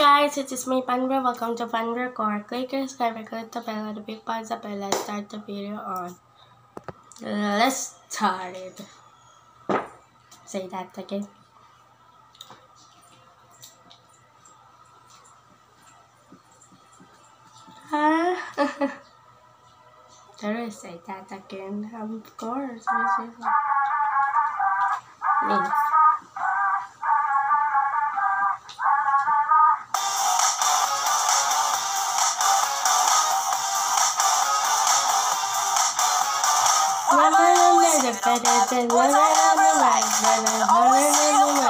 guys, it is me Panveer. Welcome to Fun Core. Click the subscribe, click the bell, the big thumbs up, and let's start the video on. Let's start it. Say that again. Ah. there is say that again. Of course. Me. Better than what I like, but I'm harder than the one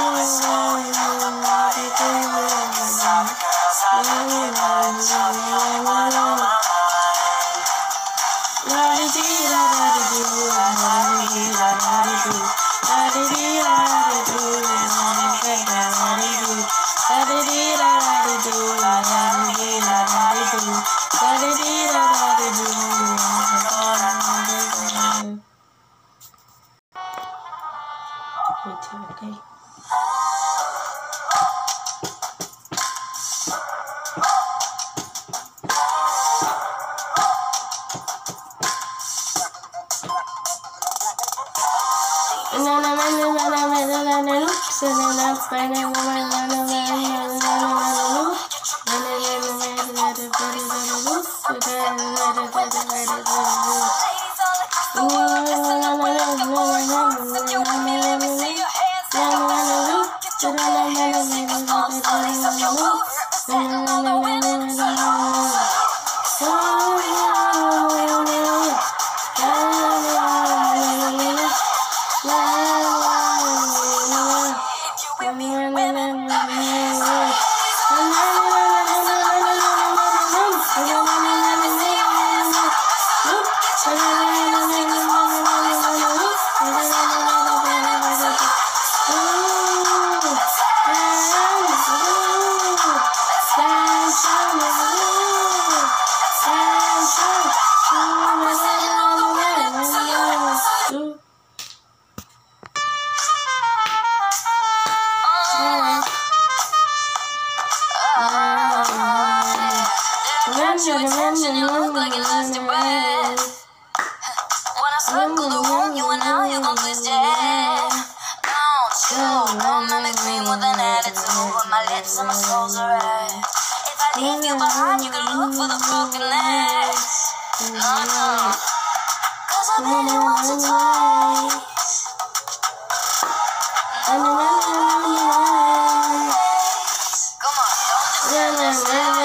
spider woman, run around, run around, run. Remember, remember, remember, remember. close her eyes. If I leave you behind, you can look for the broken legs. Uh -huh. Cause I've been here once or twice. I'm in love with you. Come on, don't just let do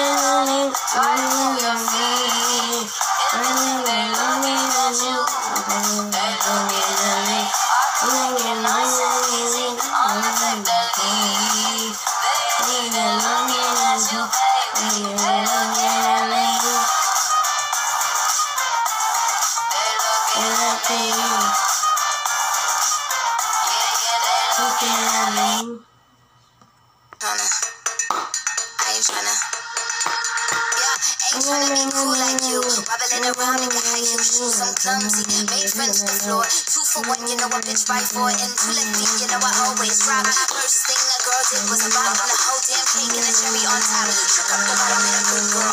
tryna be cool like you. Wobbling around in your high heel shoes, I'm clumsy. Made friends to the floor. Two for one, you know I bitch by four. And two left feet, you know I always rock. First thing a girl did was a bottle and a whole damn cake and a cherry on top. Shook up the bottom and a good girl.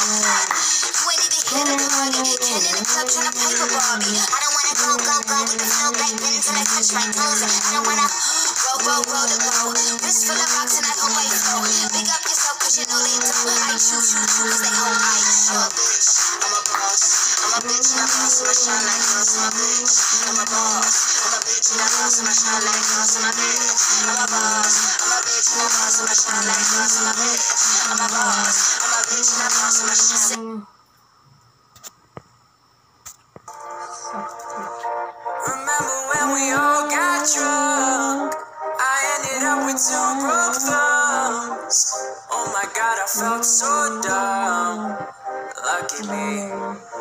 You ain't even here to party. Ken in the club tryna pipe a Barbie. I don't wanna go, go, go with the flow back then till I touch my toes. I don't wanna roll, roll, roll the go. Wrist full of rocks and I hope I flow. Big up yourself cause you know they do. I shoot, shoot cause they hold I I'm a bitch, I'm a boss. I'm a bitch and I and I shine like glass. I'm a bitch, I'm a boss. I'm a bitch and I and I shine like glass. I'm a bitch, I'm a boss. I'm a bitch and I and I shine like glass. I'm a bitch, I'm a boss. I'm a bitch and I boss and I shine. 没有。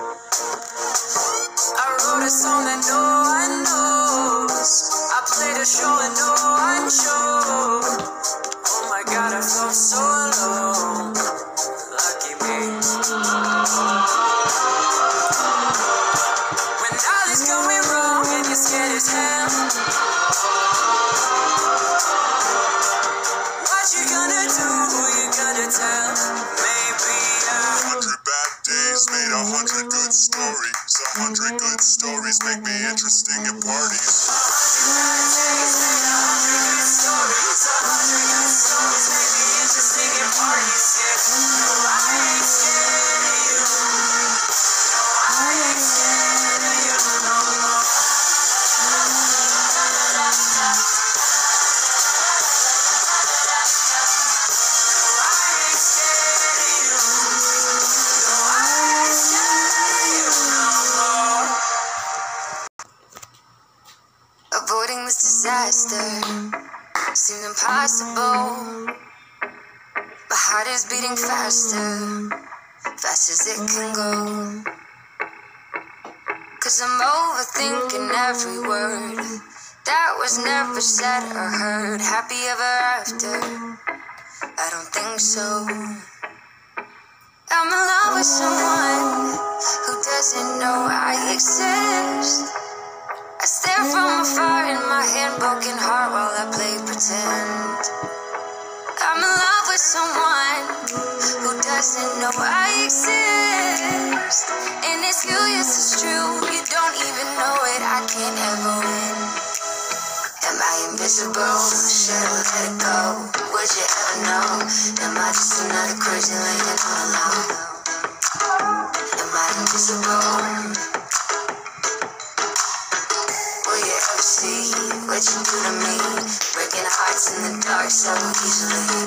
Seemed impossible. My heart is beating faster, fast as it can go. Cause I'm overthinking every word that was never said or heard. Happy ever after? I don't think so. I'm in love with someone who doesn't know I exist. Broken heart while I play pretend. I'm in love with someone who doesn't know I exist. And it's you, yes, it's true. You don't even know it, I can't ever win. Am I invisible? Should I let it go? Would you ever know? Am I just another crazy lady all alone? Am I invisible? Ever see what you